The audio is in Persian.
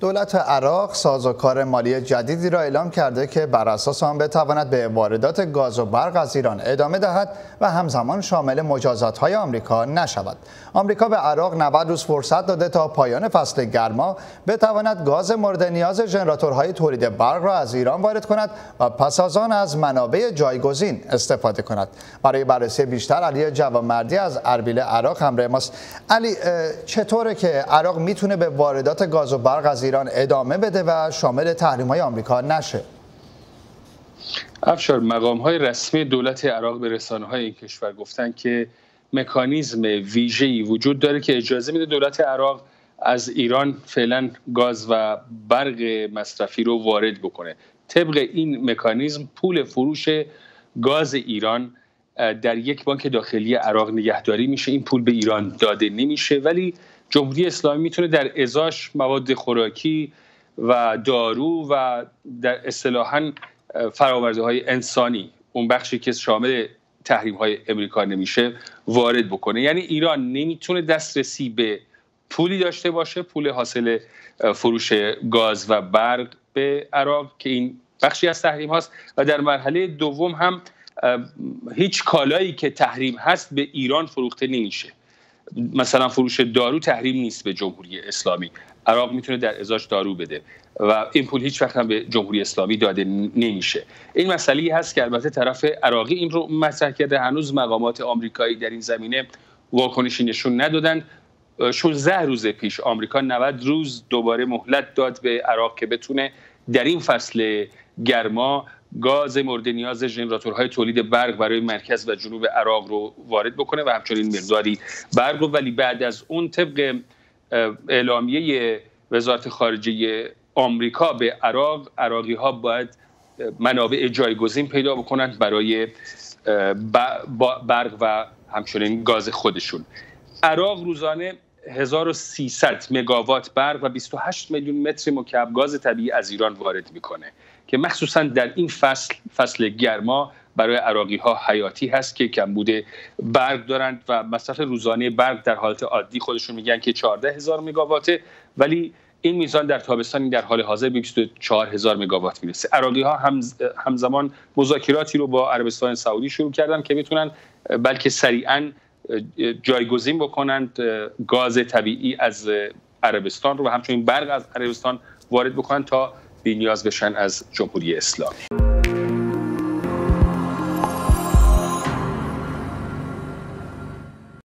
دولت عراق سازوکار مالی جدیدی را اعلام کرده که بر اساس آن بتواند به واردات گاز و برق از ایران ادامه دهد و همزمان شامل مجازات های آمریکا نشود. آمریکا به عراق 90 روز فرصت داده تا پایان فصل گرما بتواند گاز مورد نیاز ژنراتورهای تولید برق را از ایران وارد کند و پس از آن از منابع جایگزین استفاده کند. برای بررسی بیشتر علی جوانمردی از اربیل عراق همراه ماست. علی چطوره که عراق می‌تونه به واردات گاز و برق از ایران ادامه بده و شامل تحریم های آمریکا نشه. افشار مقام های رسمی دولت عراق به رسانه های این کشور گفتن که مکانیزم ویژه‌ای وجود داره که اجازه میده دولت عراق از ایران فعلا گاز و برق مصرفی رو وارد بکنه. طبق این مکانیزم پول فروش گاز ایران در یک بانک داخلی عراق نگهداری میشه. این پول به ایران داده نمیشه. ولی جمهوری اسلامی می‌تونه در ازاش مواد خوراکی و دارو و در اصطلاحا فراورده های انسانی اون بخشی که شامل تحریم های امریکا نمیشه وارد بکنه. یعنی ایران نمی‌تونه دسترسی به پولی داشته باشه پول حاصل فروش گاز و برق به عراق که این بخشی از تحریم هاست. و در مرحله دوم هم هیچ کالایی که تحریم هست به ایران فروخته نمیشه. مثلا فروش دارو تحریم نیست به جمهوری اسلامی. عراق می‌تونه در ازاش دارو بده و این پول هیچ وقت هم به جمهوری اسلامی داده نمیشه. این مسئله هست که البته طرف عراقی این رو مطرح کرده. هنوز مقامات آمریکایی در این زمینه واکنشی نشون ندادند. 16 روز پیش آمریکا 90 روز دوباره مهلت داد به عراق که بتونه در این فصل گرما گاز مورد نیاز ژنراتورهای تولید برق برای مرکز و جنوب عراق رو وارد بکنه و همچنین مقداری برق رو ولی بعد از اون طبق اعلامیه وزارت خارجه آمریکا به عراق عراقی ها باید منابع جایگزین پیدا بکنند برای برق و همچنین گاز خودشون. عراق روزانه 1300 مگاوات برق و 28 میلیون متر مکعب گاز طبیعی از ایران وارد می‌کنه که مخصوصا در این فصل فصل گرما برای عراقی ها حیاتی هست که کمبود برق دارند و مصرف روزانه برق در حالت عادی خودشون میگن که 14 هزار مگاواته ولی این میزان در تابستان در حال حاضر به 24 هزار مگاوات می‌رسه. عراقی ها هم همزمان مذاکراتی رو با عربستان سعودی شروع کردن که می‌تونن بلکه سریعا جایگزین بکنند گاز طبیعی از عربستان رو و همچنین برق از عربستان وارد بکنند تا بی نیاز بشن از جمهوری اسلامی.